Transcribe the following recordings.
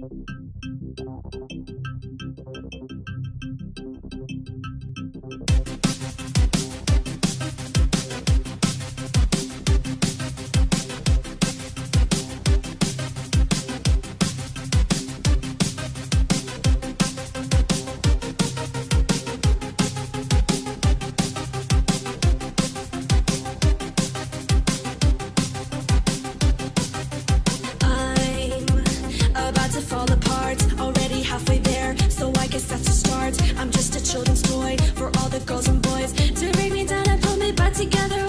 Thank you. I'm just a children's toy for all the girls and boys. To break me down and pull me back together,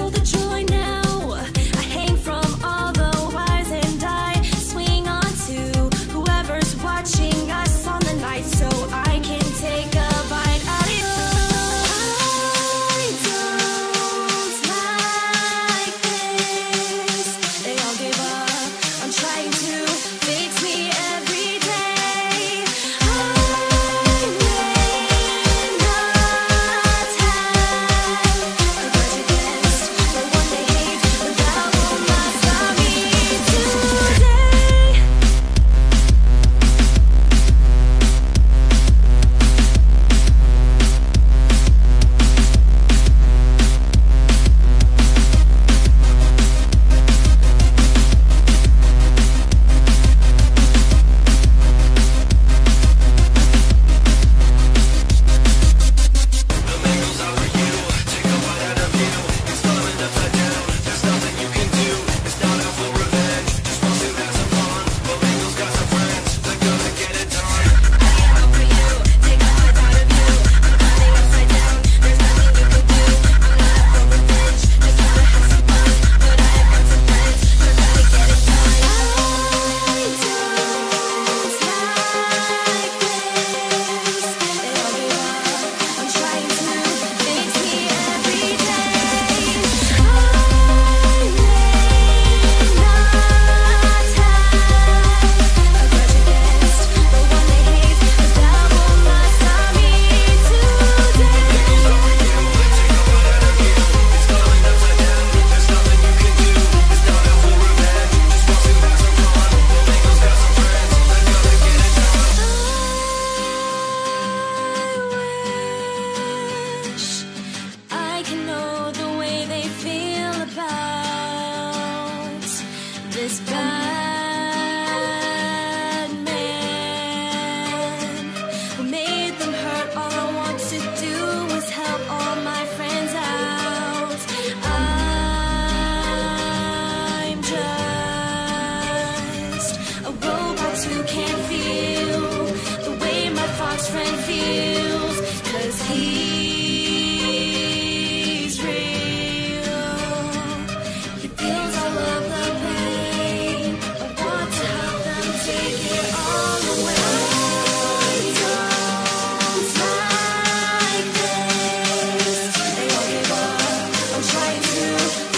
this bad.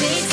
Six.